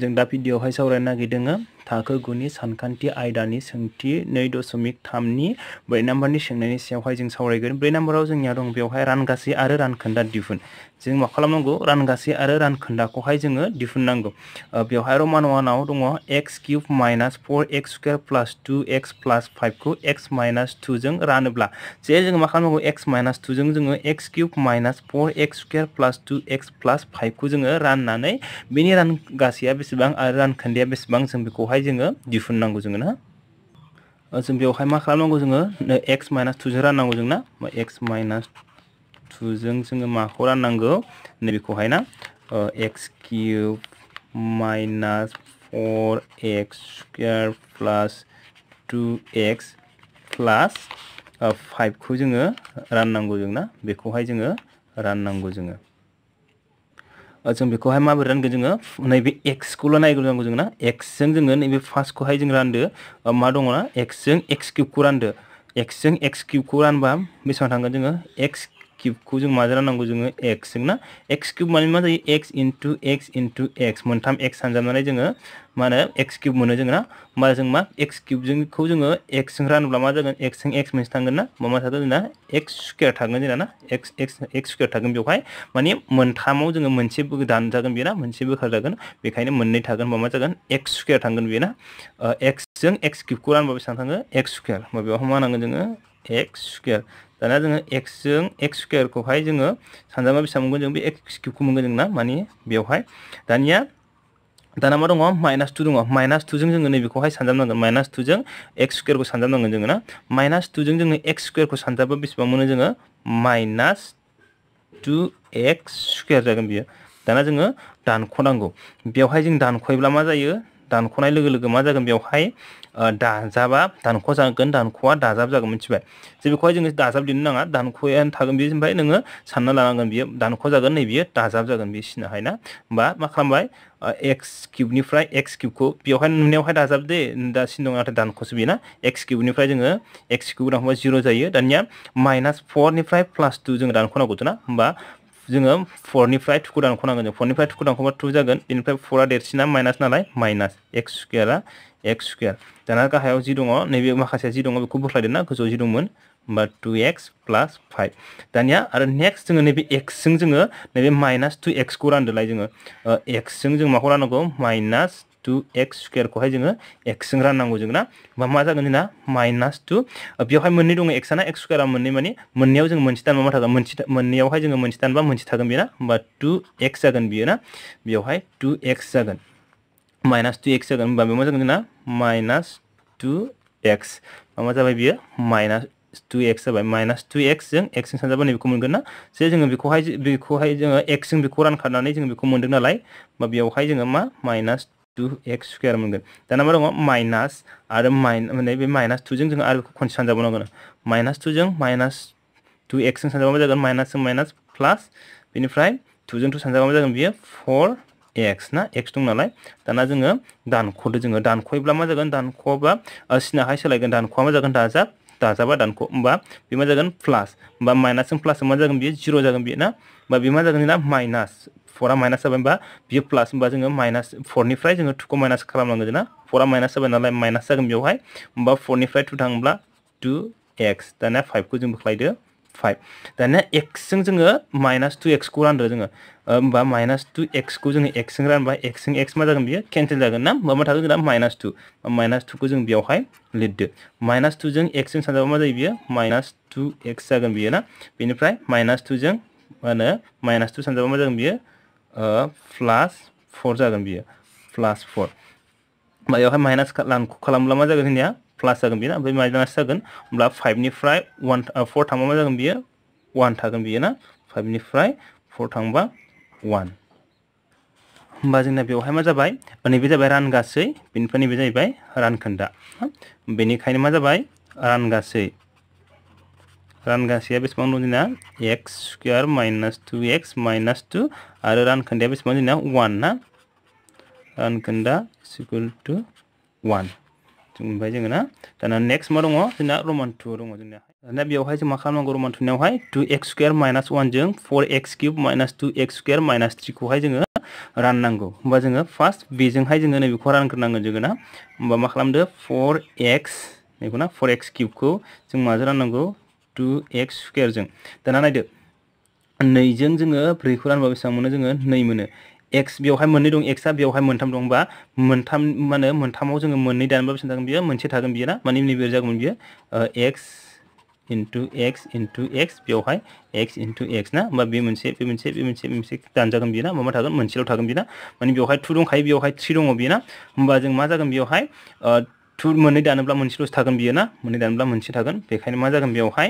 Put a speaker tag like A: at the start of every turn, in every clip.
A: जों दा भिडिअआवहाय सावरायनो नागिरदों थाखो गुनि सानखान्थि आयदानि सोंथि नै दशमिक थामनि ब्रै नाम्बारनि सोंनायनि सायावहाय जों सावरायगोन। ब्रै नाम्बाराव जोंनिया दं बेवहाय रानगासै आरो रानखोन्दा दिहुन। जों मा खालामनांगौ? रानगासै आरो रानखोन्दाखौहाय जोङो दिहुननांगौ। बेवहाय रमान वानाव दङ x cube minus four x square plus two x plus फाइभखौ x minus टुजों रानोब्ला। जे जोङो मा खालामनांगौ? एक्स माइनास टुजों जोङो x cube minus four x square plus two x plus फाइभखौ जोङो राननानै बेनि रानगासैया बेसेबां आरो रानखोन्दाया बेसेबां जों बेखौहाय जोङो दिहुननांगौ जोङो ना? जों बेवहाय मा खालामनांगौ जोङो? एक्स माइनास टुजों राननांगौ जों ना एक्स माइनास टुजों जोङो माखौ राननांगौ? नैबेखौहाय ना? X cube minus four x square plus two x plus फाइभखौ जोङो राननांगौ जों ना बेखौहाय जोङो राननांगौ जोङो। जों बेखौहाय माबोरै रानगोन जोङो? नैबे एक्सखौल' नायग्रोनांगौ जों ना एक्सजों जोङो नैबे फार्स्टखौहाय जों रानदो। मा दङ ना? एक्सजों एक्स किउबखौ रानदो। एक्सजों एक्स किउबखौ रानबा बेसेबां थांगोन जोङो? एक्स किउबखौ जों माजों राननांगौ जोङो एक्सजों ना एक्स किउब माने मा जायो x into x into x मोनथाम एक्स सानजाबनानै जोङो मा होनो एक्स किउब मोनो जोङो ना होमबा जों मा एक्स किउबजोंखौ जोङो एक्सजों रानोब्ला मा जागोन एक्सजों एक्स मोनसे थांगोन ना मा मा थागोन जोंना एक्स स्कुवेर थागोन जोंना ना एक्स एक्स एक्स स्कुवेर थागोन बेवहाय माने मोनथामाव जोङो मोनसे दानजागोन बेयो ना मोनसे बोखारजागोन बेखायनो मोननै थागोन होमबा मा जागोन एक्स स्कुवेर थांगोन बेयो एक्सजों एक्स किउबखौ रानबा बेसेबां थाङो एक्स स्कुवेर होमबा बेवहाय मा नांगोन जोङो x축열 나중에 x증 x축열 그 y증은 산자마비 사문군 정비 x 구문군 정나 많이 미화이. 다니야 다나마 동 마이너스 2 동어 마이너스 2증 증은 비고 하이 산잡나건 마이너스 2증 x 퀘르고 산잡나건 증은 마이너스 2증 증은 x 퀘르고 산잡바 비스바 문은 증은 마이너스 2x 퀘르 자금 비요 다나 증은 단코랑고 비어 하이 증 단코이블라 맞아요. दानख'नाय लोगो लोगो मा जागोन बेवहाय दाजाबा दानख' जागोन दानख'आ दाजाब जागोन मिथिबाय? जे बेखौहाय जोङो दाजाब लिरनो नाङा, दानख'यानो थागोन, बे ओमफ्राय नोङो सानना लानांगोन बियो दानख' जागोन नै बियो दाजाब जागोन बे सिनाहाय ना होमबा मा खालामबाय? एक्स किउबनिफ्राय एक्स किउबखौ बेवहाय नुनायावहाय दाजाब दे दा सिन दं नाथाय दानख'सो बेना। एक्स किउबनिफ्राय जोङो एक्स किउब दानख'बा जिर' जायो। दानिया माइनास फरनिफ्राय प्लास टु जोङो दानख'नांगौथ' ना? होमबा जोङो फरनिफ्राय टुखौ दानख'नांगोन जों फरनिफ्राय टुखौ दानख'बा टु जागोन बेनिफ्राय फरा देरसिना माइनास नालाय माइनास एक्स स्कुवेरा एक्स स्कुवेर दाना गाहायाव जि दङ नैबे माखासे जि दङ बेखौ बोख्लायदो ना गोजौआव जि दंमोन होमबा टु एक्स प्लास फाइभ दानिया आरो नेक्स्ट जोङो नैबे एक्सजों जोङो नैबे माइनास टु एक्सखौ रानदोलाय जोङो एक्सजों जों माखौ राननांगौ माइनास टु एक्स स्कुवेरखौहाय जोङो एक्सजों राननांगौ जों ना मा जागोन जोंना माइनास टु बेवहाय मोननै दङ एक्स स्कुवेरा मोननै माने मोननैयाव जों मोनसे दानबा मा थागोन मोनसे मोनसे दानबा मोनसे थागोन बेयो ना होमबा टु एक्स जागोन बियो ना बेवहाय टु एक्स जागोन माइनास टु एक्स जागोन होमबा बेयाव मा जागोन माइनास टु एक्स मा बियो माइनास टु एक्स जाबाय माइनास टु एक्सजों एक्सजों सानजाबा नैबेखौ मोनगोन ना जे जोङो बेखौहाय बेखौहाय जोङो एक्सजों बेखौ जोङो मा माइनास टु एक्स स्कुवेर मोनगोन दाना मा दङ माइनास आरो माइन माने बे माइनास टुजों जोङो आरो बेखौ खनसे सानजाबावनांगोन माइनास टुजों माइनास टु एक्सजों सानजाबा जागोन माइनासजों माइनास प्लास बेनिफ्राय टुजों टु सानजाबा जागोन बियो फर एक्स ना एक्स दं नालाय दाना जोङो दानख'दो जोङो दानख'योब्ला मा जागोन दानख'बा सिनाहाय सोलायगोन दानख'आ मा जागोन दाजाब दाजाबा दानख' होमबा बे मा जागोन प्लास होमबा माइनासजों मा जागोन बियो जिर' जागोन बियो ना होमबा बे मा जागोन माइनास फरा माइनास जाबाय होमबा बियो प्लास होमबा जोङो माइनास फरनिफ्राय जोङो टुखौ माइनास खालामनांगोन जोंना। फरा माइनास जाबाय नालाय माइनास जागोन बेवहाय। होमबा फरनिफ्राय टु थाङोब्ला टु एक्स दानिया फाइभखौ जों बोख्लायदो फाइभ दानिया एक्सजों जोङो माइनास टु एक्सखौ रानदो जोङो। होमबा माइनास टु एक्सखौ जोङो एक्सजों रानबा एक्सजों एक्स मा जागोन बियो? केन्सेल जागोन ना? होमबा मा थागोन जोंना? माइनास टु माइनास टुखौ जों बेवहाय माइनास टुजों एक्सजों सानजाबा मा बियो? माइनास टु एक्स बियो ना? बेनिफ्राय माइनास टुजों मा होनो? माइनास टु सानजाबा मा जागोन प्लास फर जागोन बियो। प्लास फर बेवहाय माइनास खालामब्ला मा जागोन जोंनिया प्लास जागोन बियो ना? ओमफ्राय माइनास जागोन। होमब्ला फाइभनिफ्राय वान फर थांबा मा जागोन बियो? वान थागोन बियो ना? फाइभनिफ्राय फर थांबा वान होमबा जोंना बेवहाय मा जाबाय? नैबे जाबाय रानगासै, बेनिफ्राय नैबे जाहैबाय रानखोन्दा। बेनिखायनो मा जाबाय? रानगासै रानगासैया बेसेबां दं जोंना x square minus two x minus two आरो रानखोन्दाया बेसेबां जोंना वान ना रानखोन्दा इकुवेल टु वान ओमफ्राय जोङो ना दाना नेक्स्ट मा दङ जोंना रमान टु दङ जोंना दाना बेवहाय जों मा खालामनांगौ रमान टुनियावहाय two x square minus वानजों four x cube minus two x square minus थ्रिखौहाय जोङो राननांगौ होमबा जोङो फार्स्ट बेजोंहाय जोङो नैबेखौ रानग्रोनांगोन जोङो ना होमबा मा खालामदो फर एक्स नैखौ ना फर एक्स किउबखौ जों माजों राननांगौ टु एक्स स्कुवेरजों दाना नायदो नैजों जोङो ब्रैखौ रानबा बेसेबां मोनो जोङो? नै मोनो। एक्स बेवहाय मोननै दं एक्सआ बेवहाय मोनथाम दं बा मोनथाम, मा होनो, मोनथामाव जोङो मोननै दानबा बेसेबां जागोन बियो? मोनसे थागोन बियो ना? माने नैबे जागोन बियो। X into x into x बेवहाय एक्स इन्टु एक्स ना? होमबा बे मोनसे बे मोनसे बे मोनसे बे मोनसे दानजागोन बियो ना? मा थागोन? मोनसेल' थागोन बियो ना? माने बेवहाय टु दंखायो बेवहाय थ्रि दङ बियो ना? होमबा जों मा जागोन बेवहाय? टु मोननै दानोब्ला मोनसेल'सो थागोन बियो ना? मोननै दानोब्ला मोनसे थागोन। बेखायनो मा जागोन बेवहाय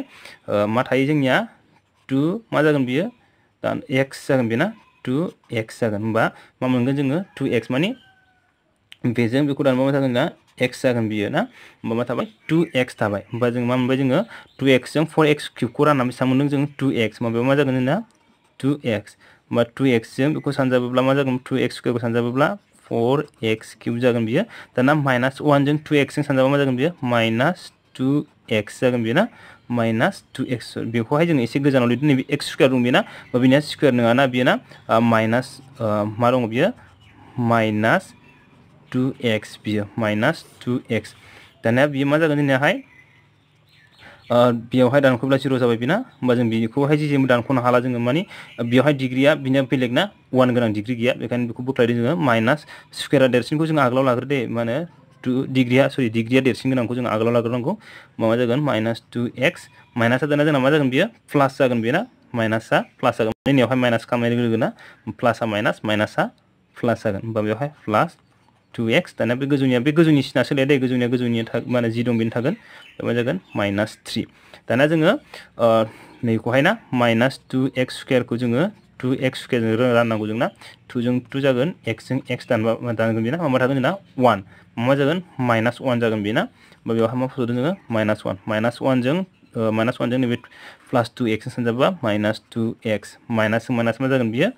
A: मा थायो जोंनिया? टु मा जागोन बियो? दान एक्स जागोन बेना? टु एक्स जागोन। होमबा मा मोनगोन जोङो? टु एक्स माने बेजों बेखौ दानबा मा जागोन ना एक्स जागोन बियो ना? होमबा मा थाबाय? टु एक्स थाबाय। होमबा जों मा मोनबाय जोङो? टु एक्सजों फर एक्स किउबखौ राननानै बेसेबां मोनदों जों? Two x. माबायाव मा जागोन जोंना? Two x. होमबा टु एक्सजों बेखौ सानजाबोब्ला मा जागोन? टु एक्स स्कुवेरखौ सानजाबोब्ला फर एक्स किउब जागोन बियो। दाना माइनास वानजों टु एक्सजों सानजाबा मा जागोन बियो। माइनास टु एक्स जागोन बियो ना। माइनास टु बेखौहाय जोङो एसे गोजानाव लिरदों, नैबे एक्स स्कुवेर दं बेना बेनिया स्कुवेर नङाना बियो ना। माइनास मा दङ बियो? माइनास टु एक्स बियो। माइनास टु एक्स दानिया बियो मा जागोन जोंनियाहाय बेयावहाय दानख'ब्ला जिर' जाबाय बेना, होमबा जों बेखौहाय जेबो दानख'नो हाला जोङो माने बेवहाय डिग्रिया बिनिया बेलेग ना वान गोनां डिग्रि गैया, बेखायनो बेखौ बोख्लायदों जोङो, माइनास स्कुवेरा देरसिनखौ जों आगोलाव लाग्रो दे मा होनो, टु डिग्रिया, सरि, डिग्रिया देरसिन गोनांखौ जों आगोलाव लाग्रोनांगौ माबा जागोन, माइनास टु एक्स, माइनासा दाना जोंना मा जागोन बियो, प्लास जागोन बेयो ना माइनासा प्लास जागोन जोंनियावहाय माइनास खालामनाय लोगो लोगोना प्लासा माइनास, माइनासा प्लास जागोन, होमबा बेवहाय प्लास टु एक्स दाना बे गोजौनिया बे गोजौनि सिना सोलाया दे गोजौनिया गोजौनिया माने जि दं बेनो थागोन मा जागोन माइनास थ्रि दाना जोङो नैखौहाय ना माइनास टु एक्स स्कुवेरखौ जोङो टु एक्स स्कुवेरजों राननांगौ जोंना टुजों टु जागोन एक्सजों एक्स दानबा दानगोन बेना मा थागोन जोंना वान मा जागोन माइनास वान जागोन बेना होमबा बेवहाय मा फस'दों जोङो माइनास वान माइनास वानजों माइनास वानजों नैबे प्लास टु एक्सजों सानजाबा माइनास टु एक्स माइनासजों माइनास मा जागोन बियो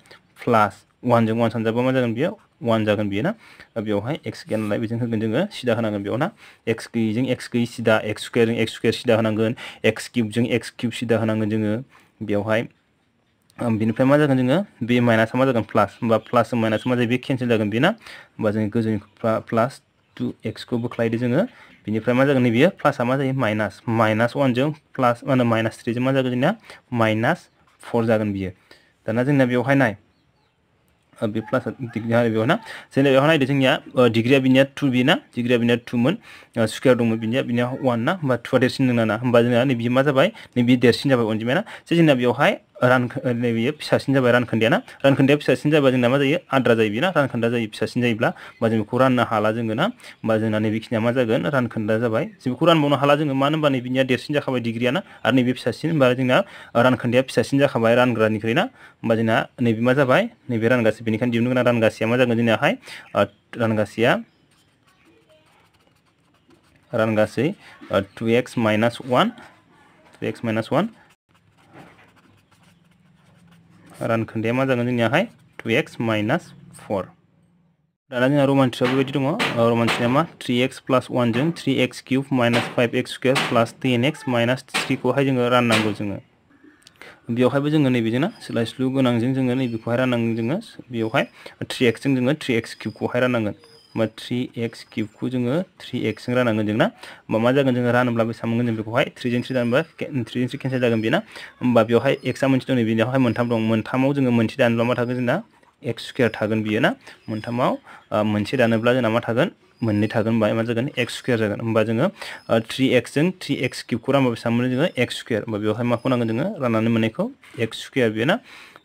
A: प्लास वानजों वान सानजाबा मा जागोन बियो वान जागोन बियो ना बेवहाय एक्स गैया नालाय बेजों होगोन जोङो सिदा होनांगोन बेयाव ना एक्स गैयिजों एक्स गैयि सिदा एक्स स्कुवेरजों एक्स स्कुवेर सिदा होनांगोन एक्स किउबजों एक्स किउब सिदा होनांगोन जोङो बेवहाय बिनिफ्राय मा जागोन जोङो बे माइनासा मा जागोन प्लास होमबा प्लासजों माइनास मा जायो बे केन्सेल जागोन बेना होमबा जोङो गोजौनि प्लास टु एक्सखौ बोख्लायदो जोङो बिनिफ्राय मा जागोन नैबेयो प्लासा मा जायो माइनास माइनास वानजों प्लास मा होनो माइनास थ्रिजों मा जागोन जोंना माइनास फर जागोन बियो दाना जोंना बेवहाय नाय b plus tignya re bihona sene bihona de tingya degree binya 2 bina degree binya 2 mun square room binya binya 1 na ma 2 de sin na na hamba jina ni bi ma sabai ni bi de sin jabai onjimena sejina bihai रान नैबे फिसासिन जाबाय रानखोन्दाया ना रानखोन्दाया जाबा जोंना मा जायो? आद्रा जायो बेना रानखोन्दा जायो फिसासिन जायोब्ला होमबा जों बेखौ राननो हाला जोङो ना? होमबा जोंना नैबेखिनिया मा जागोन? रानखोन्दा जाबाय। जों बेखौ रानबावनो हाला जोङो। मानो होनबा नैबेनिया देरसिन जाखाबाय डिग्रिया ना आरो नैबे फिसासिन होमबा जोंना रानखोन्दाया फिसासिन जाखाबाय रानग्रानिख्रुइ ना होमबा जोंना नैबे मा जाबाय? नैबे रानगासे बेनिखायनो दिहुननो गोनां रानगासेया मा जागोन जोंनियाहाय? रानगासेया रानगासै two x minus one, two x minus one रानखोन्दाया मा जागोन जोंनियाहाय टु एक्स माइनास फर। दाना जोंहा रमान्टिकआ बेबायदि दङ। रमान्टिकआ मा? Three x plus वानजों three x cube minus five x square plus ten x minus थ्रिखौहाय जोङो राननांगौ जोङो। बेवहायबो जोङो नैबेजोंना सोलायस्लु गोनांजों जोङो नैबेखौहाय राननांगोन जोङो। बेवहाय थ्रि एक्सजों जोङो थ्रि एक्स किउबखौहाय राननांगोन। होमबा थ्रि एक्स किउबखौ जोङो थ्रि एक्सजों राननांगोन जों ना होमबा मा जागोन जोङो रानोब्ला बेसेबां मोनगोन जों बेखौहाय थ्रिजों थ्रि दानोबा थ्रिजों थ्रि केन्सेल जागोन बेना होमबा बेवहाय एक्सआ मोनसे दं बेनियावहाय मोनथाम दं मोनथामाव जोङो मोनसे मा थागोन जोंना एक्स स्कुवेर थागोन बियो ना मोनथामाव मोनसे जोंना मा थागोन मोननै थागोन होमबा मा जागोन एक्स स्कुवेर जागोन होमबा जोङो थ्रि एक्सजों थ्रि एक्स किउबखौ रानबा बेसेबां मोनो जोङो एक्स स्कुवेर होमबा बेवहाय माखौ नांगोन जोङो राननानै मोननायखौ एक्स स्कुवेर बेयो ना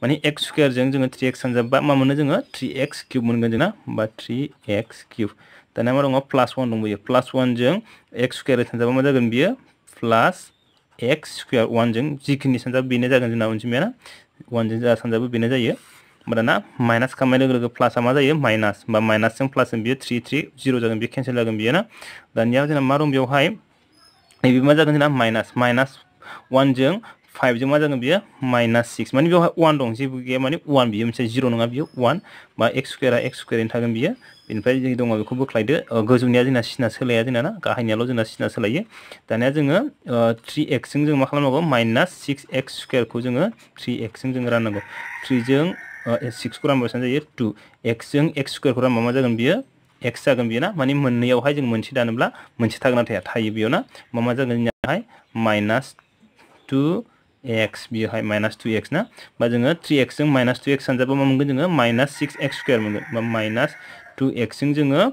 A: माने एक्स स्कुवेरजों जोङो थ्रि एक्स सानजाबा मा मोनो जोङो थ्रि एक्स किउब मोनगोन जोंना होमबा थ्रि एक्स किउब दाना मा दङ प्लास वान दंबायो प्लास वानजों एक्स स्कुवेर सानजाबा मा जागोन बियो प्लास एक्स स्कुवेर वानजों जिखिनि सानजाबा बेनो जागोन जोंना अनजिमाया वानजों जा सानजाबा बेनो जायो होमबा दाना माइनास खालामनाय लोगो लोगो प्लासा मा जायो माइनास होमबा माइनासजों प्लासजों बियो थ्रि थ्रि जिर' जागोन बियो केन्सेल जागोन बियो ना दानिया जोंना मा दं बेवहाय नैबे मा जागोन जोंना माइनास माइनास वानजों फाइभजों मा जागोन बियो माइनास सिक्स माने बेवहाय वान दं जेबो गैया माने वान बियो मोनसे जिर' एक्स स्कुवेरा एक्स स्कुवेरैनो थागोन बियो बेनिफ्राय जि दङ बेखौ बोख्लायदो गोजौनिया जोंना सिना सोलाया जोंना ना गाहायनियाल' सिना सोलायो दानिया जोङो थ्रि एक्सजों जों मा खालामनांगौ माइनास सिक्स एक्स स्कुवेरखौ जोङो थ्रि एक्सजों जोङो राननांगौ थ्रिजों सिक्सखौ रानबा बेसेबां जायो टु एक्सजों एक्स स्कुवेरखौ रानबा मा जागोन बियो एक्स जागोन बियो ना माने मोननैयावहाय जों मोनसे दानोब्ला मोनसे थागोन ना थाया थायो बेयाव ना मा मा जोंनियाहाय माइनास टु एक्स बियोहाय माइनास टु एक्स ना? बा जोङो थ्रि एक्सजों माइनास टु एक्स सानजाबा मा मोनगोन जोङो? माइनास सिक्स एक्स स्कुवेर मोनगोन। बा माइनास टु एक्सजों जोङो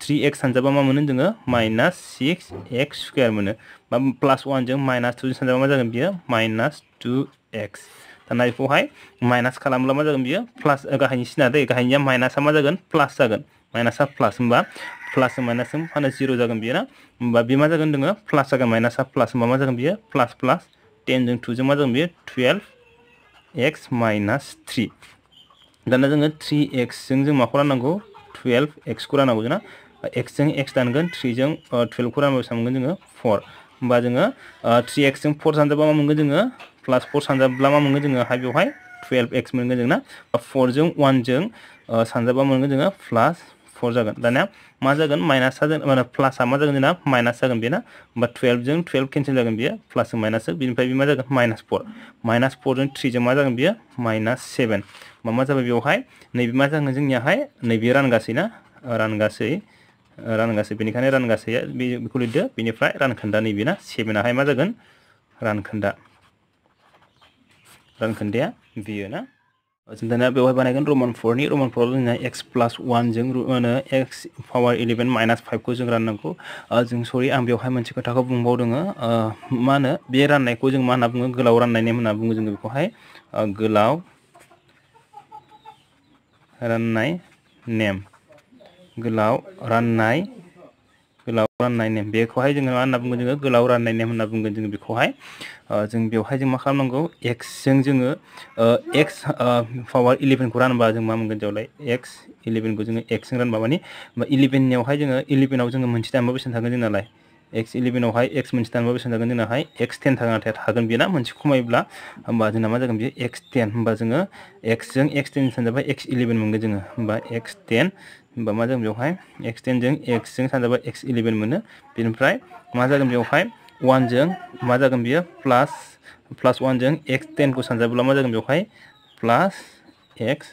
A: थ्रि एक्स सानजाबा मा मोनो जोङो? माइनास सिक्स एक्स स्कुवेर मोनो। बा प्लास वानजों माइनास टुजों सानजाबा मा जागोन बियो? माइनास टु एक्स दाना बेखौहाय माइनास खालामब्ला मा जागोन बियो? प्लास गाहायनि सिना दै। गाहायनिया माइनासा मा जागोन? प्लास जागोन। माइनासा प्लास होमबा प्लासजों माइनासजों फानो जिर' जागोन बियो ना? होमबा बे मा जागोन जोङो? प्लास जागोन। माइनासा प्लास होमबा मा जागोन बियो? प्लास प्लास टेनजों टुजों मा जागोन बियो टुवेल्भ एक्स माइनास थ्रि दाना जोङो थ्रि एक्सजों जों माखौ राननांगौ टुवेल्भ एक्सखौ राननांगौ जोंना। एक्सजों एक्स दानगोन थ्रिजों टुवेल्भखौ रानबा बेसेबां मोनगोन जोङो फर होमबा जोङो थ्रि एक्सजों फर सानजाबा मा मोनगोन जोङो? प्लास फर सानजाब्ला मा मोनगोन जोङो? हाय बेवहाय टुवेल्भ एक्स मोनगोन जोंना। फरजों वानजों सानजाबा मोनगोन जोङो? प्लास फर जागोन। दानिया मा जागोन? माइनासा माने प्लासा मा जागोन जोंना माइनास जागोन बेना? होमबा टुवेल्भजों टुवेल्भ केन्सेल जागोन बियो। प्लासजों माइनासजों बिनिफ्राय बे मा जागोन? माइनास फर माइनास फरजों थ्रिजों मा जागोन बियो? माइनास सेभेन मा जाबाय बेवहाय? नैबे मा जागोन जोंनियाहाय? नैबे रानगासै ना? रानगासै। रानगासै। बेनिखायनो रानगासैया बेखौ लिरदो। बेनिफ्राय रानखोन्दा नैबे सेभेनाहाय मा जागोन? रानखोन्दा। रानखोन्दाया बियो जों दानिया बेवहाय बानायगोन रमान फरनि रमान फराव जोंना एक्स प्लास वानजों माने एक्स पावार इलेभेन माइनास फाइभखौ जों राननांगौ जों सरि आं बेवहाय मोनसे खोथाखौ बुंबावदों मा होनो बे राननायखौ जों मा होनना बुङो गोलाव राननाय नेम होनना बुङो जोङो बेखौहाय गोलाव राननाय नेम गोलाव राननाय गोलाव राननाय नेम बेखौहाय जोङो मा होनना बुंगोन जोङो गोलाव राननाय नेम होनना बुंगोन जोङो बेखौहाय। जों बेवहाय जों मा खालामनांगौ? एक्सजों एक्स पावार इलेभेनखौ रानबा जों एक्स इलेभेनखौ जोङो एक्सजों रानबा माने इलेभेननियावहाय जोङो, इलेभेनाव जोङो मोनसे दानबा बेसेबां थागोन जोंनालाय? एक्स इलेभेनावहाय एक्स मोनसे दानबा बेसेबां जागोन जोंनाहाय? एक्स टेन थागोन नाथाय थागोन बेयो ना मोनसे खमायोब्ला, होमबा जोंना मा जागोन बेयो एक्स टेन। होमबा जोङो एक्सजों एक्स टेन सानजाबा एक्स इलेभेन मोनगोन जोङो। होमबा एक्स टेन होमबा मा जागोन बेवहाय एक्स टेनजों एक्सजों एक्स इलेभेन मोनो। बेनिफ्राय मा जागोन बेवहाय वानजों मा जागोन प्लास प्लास वानजों एक्स टेनखौ सानजाब्ला मा जागोन बेवहाय? प्लास एक्स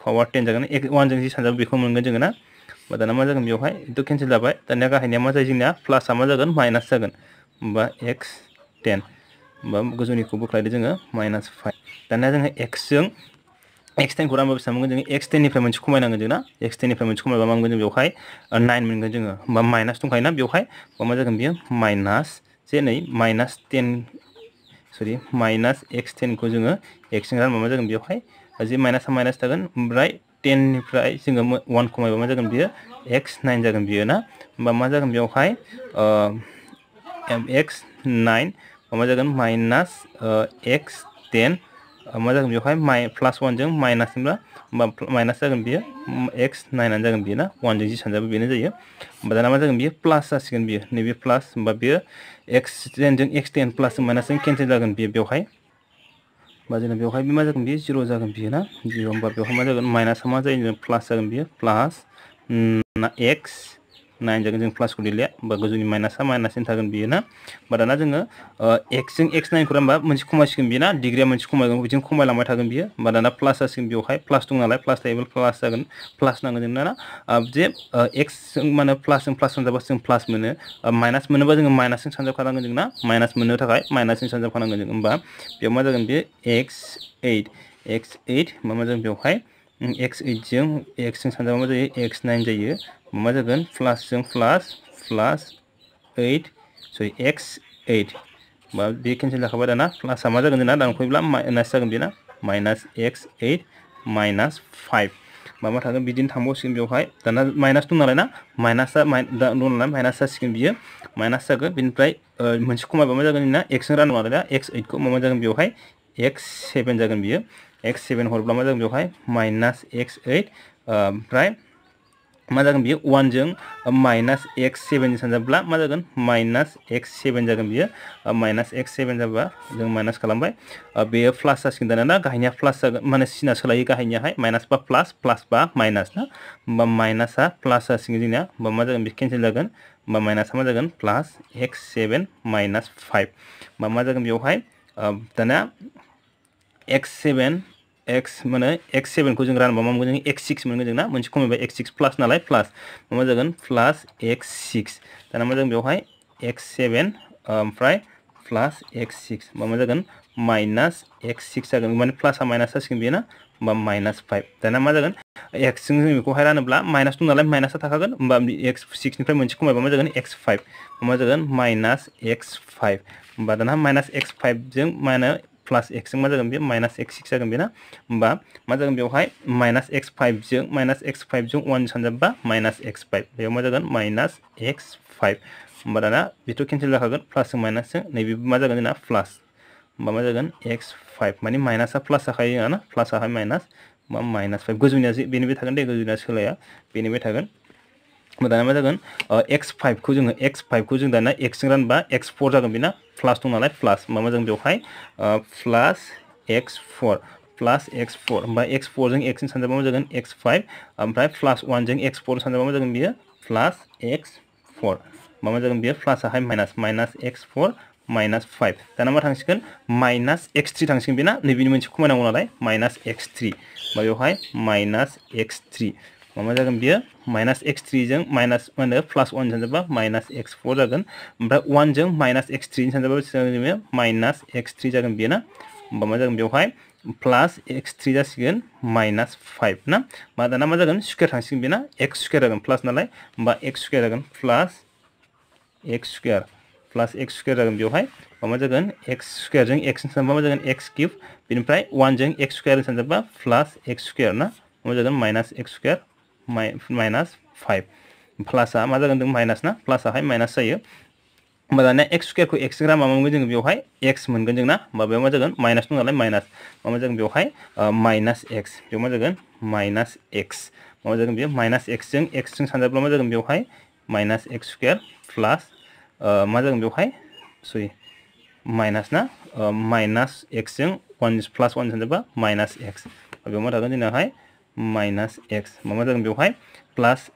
A: पावार टेन जागोन। एक्स वानजों जि सानजाबो बेखौ मोनगोन ना? होमबा दाना मा जागोन बेवहाय? थ' केन्सेल जाबाय। दानिया गाहायनिया मा जायो जोंनिया? प्लासआ मा जागोन? माइनास जागोन। होमबा एक्स टेन। होमबा गोजौनिखौ बोख्लायदो जोङो माइनास फाइभ। दानिया जोङो एक्सजों एक्स टेनखौ रानबा बेसेबां मोनगोन जोङो एक्स टेननिफ्राय मोनसे खमायनांगोन जोंना एक्स टेननिफ्राय मोनसे खमायबा मा मोनगोन जों बेवहाय नाइन मोनगोन जोङो होमबा माइनास दंखायो ना बेवहाय होमबा मा जागोन बियो माइनास जे नै माइनास टेन सरि माइनास एक्स टेनखौ जोङो एक्सजों रानबा मा जागोन बेवहाय जे माइनासा माइनास थागोन ओमफ्राय टेननिफ्राय जोङो वान खमायबा मा जागोन बियो एक्स नाइन जागोन बियो ना होमबा मा जागोन बेवहाय एक्स नाइन मा जागोन माइनास एक्स टेन मा जागोन बेवहाय माइ प्लास वानजों माइनास होनब्ला होमबा माइनास जागोन बियो एक्स नाइनानो जागोन बियो ना? वानजों जि सानजाबो बेनो जायो। होमबा दाना मा जागोन बियो प्लास जासिगोन बियो। नैबे प्लास होमबा बियो एक्स टेनजों एक्स टेन प्लास माइनासजों केन्सेल जागोन बियो बेवहाय। होमबा जोंना बेवहाय मा जागोन बियो जिर' जागोन बियो ना? जिर' होमबा बेवहाय मा जागोन? माइनासा मा जायो? प्लास जागोन बियो प्लास एक्स नाइन जागोन जों प्लासखौ लिरलिया होमबा गोजौनि माइनासा, माइनासनि थागोन बियो ना? होमबा दाना जोङो एक्स नाइनखौ रानबा मोनसे खमायसिगोन बियो ना? डिग्रिया मोनसे खमायगोन बिदिनो खमायलांबाय थागोन बियो। होमबा दाना प्लास जासिगोन बेवहाय, प्लास दं नालाय, प्लास थायोब्ला प्लास जागोन जोंना जे एक्सजों माने प्लासजों प्लास सानजाबासो जों प्लास मोनो। माइनास मोनोबा जोङो माइनासजों सानजाबखानांगोन जों ना माइनास मोननो थाखाय माइनासजों सानजाबखानांगोन जों। होमबा बेयाव मा एक्स एइट एक्स एइट मा मा एक्स एइटजों एक्सजों सानजाबा मा जायो? एक्स नाइन जायो। मा जागोन? प्लासजों प्लास प्लास एइट सरि एक्स एइट बा बे केन्सेल दाना। प्लासआ मा जागोन जोंना? दानख'योब्ला माइनास जागोन बेना? Minus x eight minus five माबा थागोन? बिदिनो थांबावसिगोन बेवहाय। दाना माइनास दं नालाय ना? माइनासआ दं नालाय। माइनास जासिगोन बियो। माइनास जागोन। बिनिफ्राय मोनसे खमायबा मा जागोन जोंना एक्सजों राननो नालाय ना? एक्स एइटखौ मा जागोन बेवहाय? एक्स सेभेन जागोन बियो। एक्स सेभेन हरब्ला मा जागोन बेवहाय माइनास एक्स एइट ओमफ्राय मा जागोन बियो वानजों माइनास एक्स सेभेनजों सानजाब्ला मा जागोन माइनास एक्स सेभेन जागोन बियो माइनास एक्स सेभेन जाबा जों माइनास खालामबाय बेयो प्लास जासिगोन दाना ना गाहायनिया प्लास जागोन माने सिना सोलायो गाहायनियाहाय माइनास बा प्लास प्लास बा माइनास ना होमबा माइनासआ प्लास जासिगोन जोंनिया होमबा मा जागोन बे केन्सेल जागोन होमबा माइनासआ मा जागोन plus x seven minus five होमबा मा जागोन बेवहाय दाना एक्स सेभेन एक्स माने एक्स सेभेनखौ जों रानबा मा मोनगोन जों एक्स सिक्स मोनगोन जोंना मोनसे खमायबाय एक्स सिक्स प्लास नालाय प्लास मा जागोन प्लास एक्स सिक्स दाना मा बेवहाय एक्स सेभेन ओमफ्राय प्लास एक्स सिक्स मा जागोन माइनास एक्स सिक्स जागोन माने प्लासा माइनास जासिगोन बेयो ना माइनास फाइभ दाना मा जागोन एक्सजों जों बेखौहाय माइनास दं नालाय माइनासा थाखागोन होमबा एक्स सिक्सनिफ्राय मोनसे खमायबा मा जागोन एक्स फाइभ मा जागोन माइनास एक्स फाइभ होमबा दाना माइनास एक्स फाइभजों मा होनो प्लास एक्सजों मा जागोन बे माइनास एक्स सिक्स जागोन बेना होमबा मा जागोन बेवहाय माइनास एक्स फाइभजों माइनास एक्स फाइभजों वान सानजाबबा माइनास एक्स फाइभ। बेयाव मा जागोन? Minus x five. होमबा दाना बेथ' केन्सेल जाखागोन प्लासजों माइनासजों नैबेबो मा जागोन जोंना? प्लास। होमबा मा जागोन? X five. माने माइनासा प्लास जाखायो ना? प्लासाहाय माइनास। मा माइनास फाइभ। गोजौनिया बेनिबे थागोन दे, गोजौनिया सोलाया। बेनिबे थागोन। दाना मा जागोन? एक्स फाइभखौ जोङो एक्स फाइभखौ जों दाना एक्सजों रानबा एक्स फर जागोन बेना? प्लास दं नालाय प्लास होमबा मा जागोन बेवहाय प्लास एक्स फर प्लास एक्स फर होमबा एक्स फरजों एक्सजों सानजाबा मा जागोन? एक्स फाइभ ओमफ्राय प्लास वानजों एक्स फर सानजाबा मा जागोन बियो? प्लास एक्स फर मा जागोन बियो? प्लासाहाय minus minus x four minus five दाना मा थांसिगोन? माइनास एक्स थ्रि थांसिगोन। बेना नैबेनि मोनसे खमायनांगौ माइनास एक्स थ्रि बेवहाय माइनास एक्स थ्रि मा जागोन बियो माइनास एक्स थ्रिजों माइनास मा होनो प्लास वान सानजाबा माइनास एक्स फर जागोन। ओमफ्राय वानजों माइनास एक्स थ्रि सानजाबा बेसेबां माइनास एक्स थ्रि जागोन बियो ना? होमबा मा जागोन बेवहाय प्लास एक्स थ्रि जासिगोन माइनास फाइभ ना? मा दाना मा जागोन? स्कुवेर थांसिगोन बेना? एक्स स्कुवेर जागोन प्लास नालाय। होमबा एक्स स्कुवेर जागोन plus x square. Plus x square जागोन बेवहाय। मा जागोन? एक्स स्कुवेरजों एक्स सानजाबा मा जागोन? एक्स किउब बेनिफ्राय वानजों एक्स स्कुवेर सानजाबा प्लास एक्स स्कुवेर ना? मा जागोन? Minus x square. Minus five प्लासा मा जागोन जों माइनास ना? प्लासाहाय माइनास जायो। होमबा दानिया एक्स स्कुवेरखौ एक्सजों रानबा मा जोङो बेवहाय एक्स मोनगोन जोंना। होमबा बेयाव मा जागोन? माइनास दं नालाय माइनास। मा जागोन बेवहाय? Minus x. मा जागोन? Minus x. मा जागोन बेयो? माइनास एक्सजों एक्सजों सानजाब्ला मा जागोन बेवहाय? माइनास एक्स स्कुवेर प्लास मा जागोन बेवहाय? सरि, माइनास ना? माइनास एक्सजों वान प्लास वान सानजाबा माइनास एक्स। बेयाव मा थागोन माइनास एक्स मा जागोन बेवहाय plus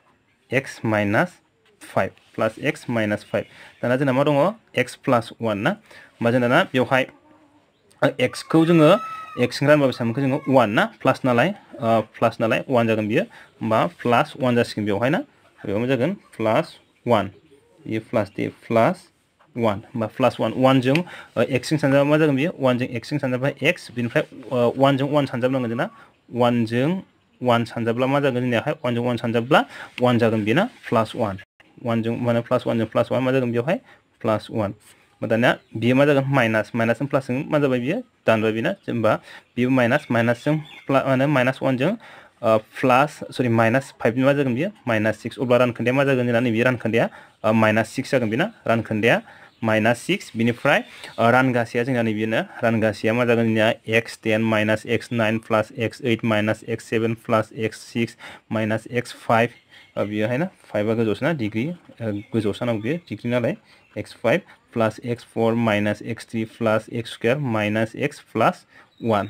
A: x minus five plus x minus five दाना जोंना मा दङ एक्स प्लास वान ना होमबा जों दाना बेवहाय एक्सखौ जोङो एक्सजों रानबा बेसेबां मोनखो जोङो वान ना प्लास नालाय प्लास नालाय वान जागोन बियो होमबा प्लास वान जासिगोन ना बेयाव मा जागोन प्लास वान ये प्लास दे प्लास वान होमबा प्लास वान वानजों एक्सजों सानजाबा मा जागोन बियो वानजों एक्सजों सानजाबा एक्स बिनिफ्राय वानजों वान सानजाबनांगोन जोंना वानजों वान सानजाब्ला मा जागोन जोंनियाहाय वानजों वान सानजाब्ला वान जागोन बेना प्लास वान वानजों माने प्लास वानजों प्लास वान मा जागोन बेवहाय? प्लास वान दानिया बियो मा जागोन? माइनास माइनासजों प्लासजों मा जाबाय बियो? दानबाय बेना। जेनेबा बियो माइनास माइनासजों माने माइनास वानजों प्लास सरि माइनास फाइभनि मा जागोन बियो? माइनास सिक्स अब्ला रानखोन्दाया मा जागोन जोंना नैबे रानखोन्दाया माइनास सिक्स जागोन बेना रानखोन्दाया। माइनास सिक्स, बिनिफ्राय रानगासेया जोंना नैबेनो रानगासेया मा जागोन x ten minus x nine plus x eight minus x seven plus x six minus x five. बेयोहाय ना फाइभआ गोजौसोना? डिग्री नांगौ बेयो। डिग्री नालाय। X five plus x four minus x three plus x square minus x plus one.